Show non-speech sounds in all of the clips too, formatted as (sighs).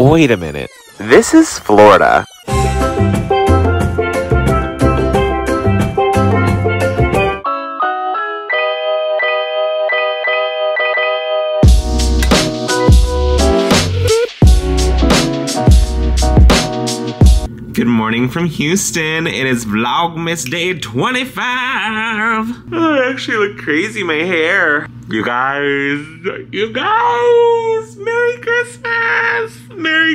Wait a minute. This is Florida. Good morning from Houston. It is Vlogmas Day 25. Oh, I actually look crazy, my hair. You guys, you guys, Merry Christmas!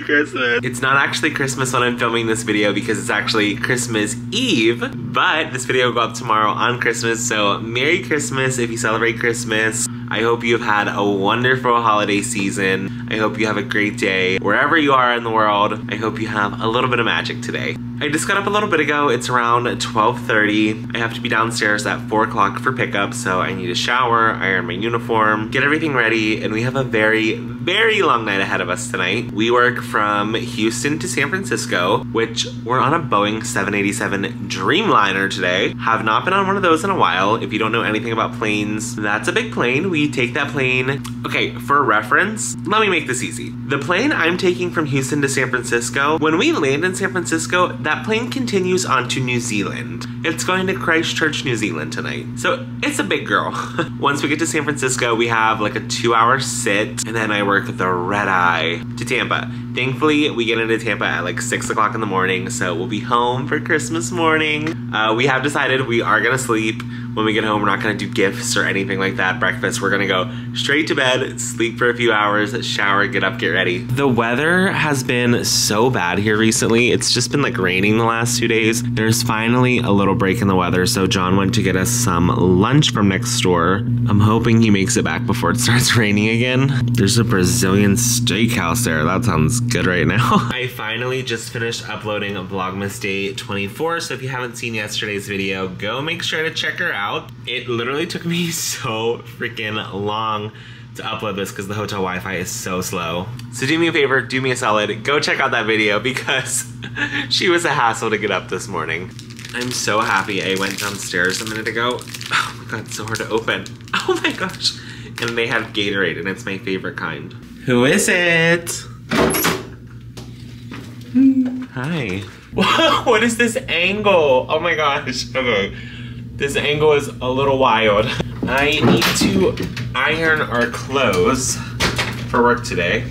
Christmas! It's not actually Christmas when I'm filming this video because it's actually Christmas Eve, but this video will go up tomorrow on Christmas, so Merry Christmas if you celebrate Christmas. I hope you've had a wonderful holiday season. I hope you have a great day. Wherever you are in the world, I hope you have a little bit of magic today. I just got up a little bit ago. It's around 12.30. I have to be downstairs at 4 o'clock for pickup, so I need to shower, iron my uniform, get everything ready, and we have a very, very long night ahead of us tonight. We work from Houston to San Francisco, which we're on a Boeing 787 Dreamliner today. Have not been on one of those in a while. If you don't know anything about planes, that's a big plane. We take that plane. Okay, for reference, let me make this easy. The plane I'm taking from Houston to San Francisco, when we land in San Francisco, that plane continues on to New Zealand. It's going to Christchurch, New Zealand tonight. So it's a big girl. (laughs) Once we get to San Francisco, we have like a two hour sit, and then I work the red eye to Tampa. Thankfully, we get into Tampa at like six o'clock in the morning, so we'll be home for Christmas morning. Uh, we have decided we are gonna sleep when we get home. We're not gonna do gifts or anything like that, breakfast. We're gonna go straight to bed, sleep for a few hours, shower, get up, get ready. The weather has been so bad here recently. It's just been like raining the last two days. There's finally a little break in the weather, so John went to get us some lunch from next door. I'm hoping he makes it back before it starts (laughs) raining again. There's a Brazilian steakhouse there. That sounds good right now. (laughs) I finally just finished uploading Vlogmas Day 24, so if you haven't seen yesterday's video, go make sure to check her out. It literally took me (laughs) so freaking long to upload this because the hotel Wi-Fi is so slow. So do me a favor, do me a solid, go check out that video because she was a hassle to get up this morning. I'm so happy I went downstairs a minute ago. Oh my god, it's so hard to open. (laughs) Oh my gosh. And they have Gatorade and it's my favorite kind. Who is it? Hi. (laughs) what is this angle? Oh my gosh. Okay. This angle is a little wild. I need to iron our clothes for work today.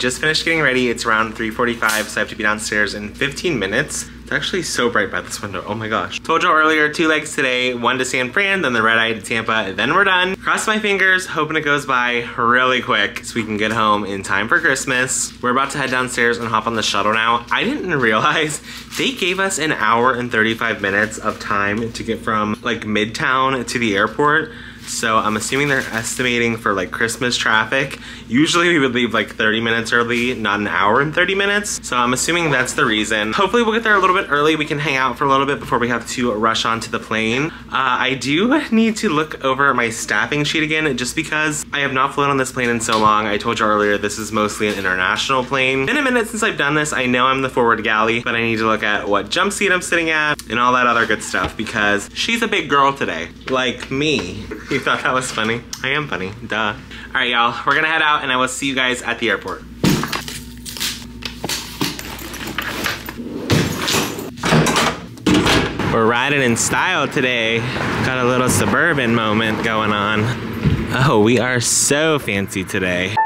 Just finished getting ready. It's around 3.45, so I have to be downstairs in 15 minutes. It's actually so bright by this window. Oh my gosh. Told you earlier, two legs today, one to San Fran, then the red eye to Tampa, then we're done. Cross my fingers, hoping it goes by really quick so we can get home in time for Christmas. We're about to head downstairs and hop on the shuttle now. I didn't (laughs) realize they gave us an hour and 35 minutes of time to get from like Midtown to the airport. So I'm assuming they're estimating for like Christmas traffic. Usually we would leave like 30 minutes early, not an hour and 30 minutes. So I'm assuming that's the reason. Hopefully we'll get there a little bit early. We can hang out for a little bit before we have to rush onto the plane. Uh, I do need to look over my staffing sheet again just because I have not flown on this plane in so long. I told you earlier this is mostly an international plane. Been a minute since I've done this. I know I'm the forward galley, but I need to look at what jump seat I'm sitting at and all that other good stuff because she's a big girl today, like me. (laughs) You thought that was funny? I am funny, duh. All right, y'all, we're gonna head out and I will see you guys at the airport. We're riding in style today. Got a little suburban moment going on. Oh, we are so fancy today.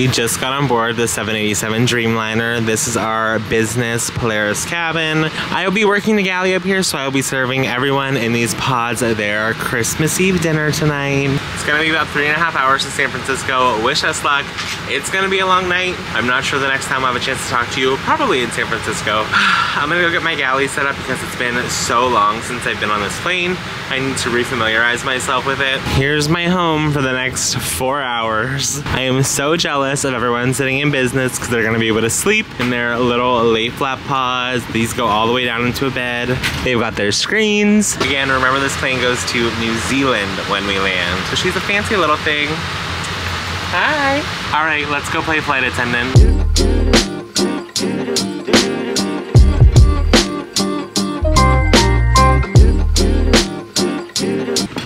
We just got on board the 787 Dreamliner. This is our business Polaris cabin. I will be working the galley up here, so I will be serving everyone in these pods their Christmas Eve dinner tonight. It's gonna be about three and a half hours to San Francisco. Wish us luck. It's gonna be a long night. I'm not sure the next time I'll have a chance to talk to you, probably in San Francisco. (sighs) I'm gonna go get my galley set up because it's been so long since I've been on this plane. I need to refamiliarize myself with it. Here's my home for the next four hours. I am so jealous of everyone sitting in business because they're gonna be able to sleep in their little lay flat pods. These go all the way down into a bed. They've got their screens. Again, remember this plane goes to New Zealand when we land. So she's a fancy little thing. Hi. All right, let's go play flight attendant.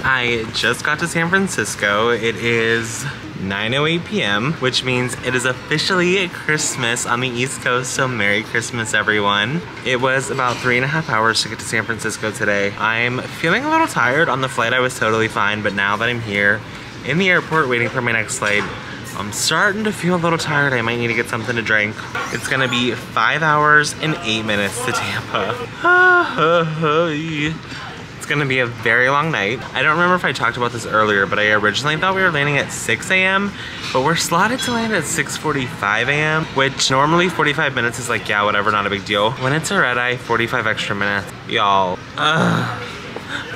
I just got to San Francisco. It is 9.08 p.m., which means it is officially Christmas on the East Coast, so Merry Christmas, everyone. It was about three and a half hours to get to San Francisco today. I'm feeling a little tired. On the flight, I was totally fine, but now that I'm here in the airport waiting for my next flight, I'm starting to feel a little tired. I might need to get something to drink. It's gonna be five hours and eight minutes to Tampa. (sighs) It's gonna be a very long night. I don't remember if I talked about this earlier, but I originally thought we were landing at 6 a.m., but we're slotted to land at 6.45 a.m., which normally 45 minutes is like, yeah, whatever, not a big deal. When it's a red eye, 45 extra minutes. Y'all,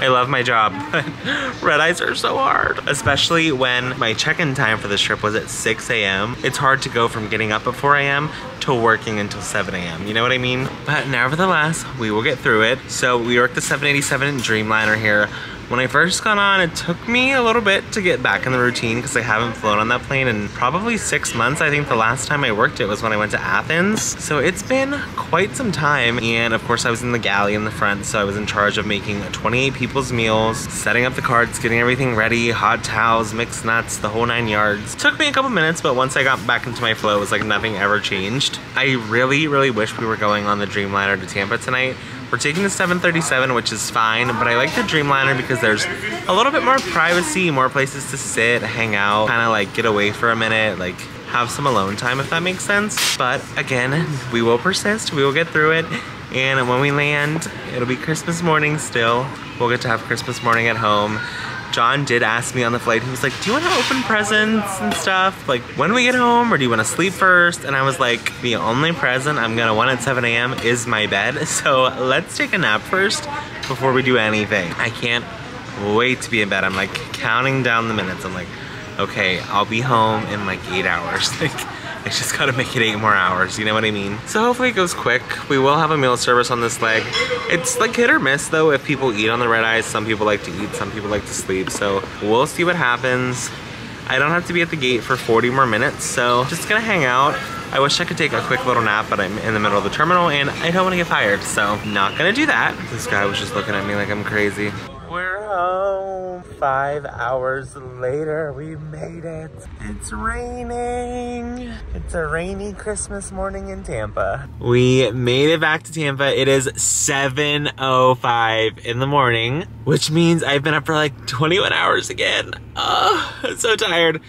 I love my job, but (laughs) red eyes are so hard. Especially when my check-in time for this trip was at 6 a.m. It's hard to go from getting up at 4 a.m. to working until 7 a.m. You know what I mean? But nevertheless, we will get through it. So we worked the 787 Dreamliner here. When I first got on, it took me a little bit to get back in the routine because I haven't flown on that plane in probably six months. I think the last time I worked it was when I went to Athens. So it's been quite some time. And of course I was in the galley in the front. So I was in charge of making 28 people's meals, setting up the carts, getting everything ready, hot towels, mixed nuts, the whole nine yards. Took me a couple minutes, but once I got back into my flow, it was like nothing ever changed. I really, really wish we were going on the Dreamliner to Tampa tonight. We're taking the 737, which is fine, but I like the Dreamliner because there's a little bit more privacy, more places to sit, hang out, kind of like get away for a minute, like have some alone time if that makes sense. But again, we will persist, we will get through it, and when we land, it'll be Christmas morning still. We'll get to have Christmas morning at home. John did ask me on the flight, he was like, do you want to open presents and stuff? Like, when we get home, or do you want to sleep first? And I was like, the only present I'm gonna want at 7 a.m. is my bed. (laughs) So let's take a nap first before we do anything. I can't wait to be in bed. I'm like counting down the minutes. I'm like, okay, I'll be home in like eight hours. (laughs) Like, I just gotta make it eight more hours, you know what I mean? So hopefully it goes quick. We will have a meal service on this leg. It's like hit or miss though if people eat on the red eyes. Some people like to eat, some people like to sleep. So we'll see what happens. I don't have to be at the gate for 40 more minutes, so just gonna hang out. I wish I could take a quick little nap, but I'm in the middle of the terminal and I don't wanna get fired, so not gonna do that. This guy was just looking at me like I'm crazy. We're. Five hours later, we made it. It's raining. It's a rainy Christmas morning in Tampa. We made it back to Tampa. It is 7.05 in the morning, which means I've been up for like 21 hours again. Oh, I'm so tired.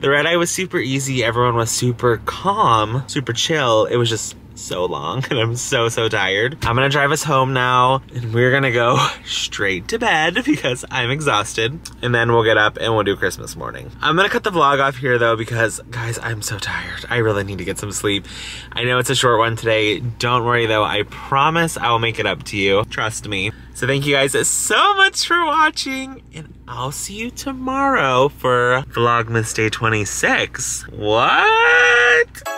The red eye was super easy. Everyone was super calm, super chill. It was just so long (laughs) and I'm so, so tired. I'm gonna drive us home now and we're gonna go (laughs) straight to bed (laughs) because I'm exhausted and then we'll get up and we'll do Christmas morning. I'm gonna cut the vlog off here though because guys, I'm so tired. I really need to get some sleep. I know it's a short one today. Don't worry though. I promise I will make it up to you. Trust me. So thank you guys so much for watching and I'll see you tomorrow for Vlogmas Day 26. What?